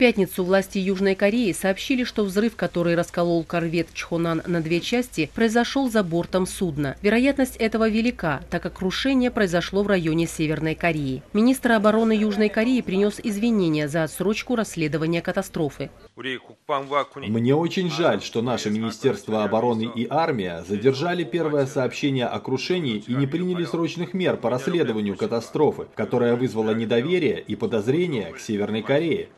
пятницу власти Южной Кореи сообщили, что взрыв, который расколол корвет Чхонан на две части, произошел за бортом судна. Вероятность этого велика, так как крушение произошло в районе Северной Кореи. Министр обороны Южной Кореи принес извинения за отсрочку расследования катастрофы. Мне очень жаль, что наше Министерство обороны и армия задержали первое сообщение о крушении и не приняли срочных мер по расследованию катастрофы, которая вызвала недоверие и подозрения к Северной Корее.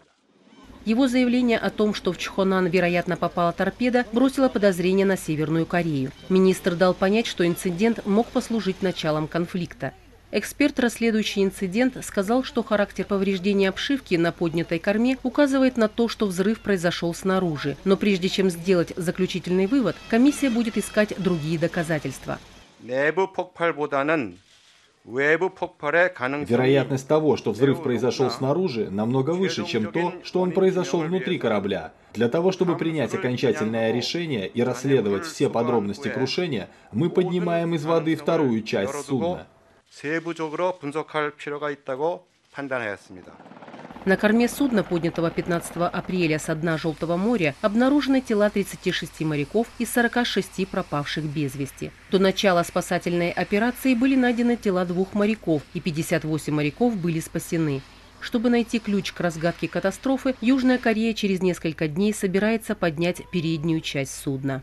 Его заявление о том, что в Чхонан, вероятно, попала торпеда, бросило подозрение на Северную Корею. Министр дал понять, что инцидент мог послужить началом конфликта. Эксперт, расследующий инцидент, сказал, что характер повреждения обшивки на поднятой корме указывает на то, что взрыв произошел снаружи. Но прежде чем сделать заключительный вывод, комиссия будет искать другие доказательства. Вероятность того, что взрыв произошел снаружи, намного выше, чем то, что он произошел внутри корабля. Для того, чтобы принять окончательное решение и расследовать все подробности крушения, мы поднимаем из воды вторую часть судна. На корме судна, поднятого 15 апреля со дна Желтого моря, обнаружены тела 36 моряков и 46 пропавших без вести. До начала спасательной операции были найдены тела двух моряков, и 58 моряков были спасены. Чтобы найти ключ к разгадке катастрофы, Южная Корея через несколько дней собирается поднять переднюю часть судна.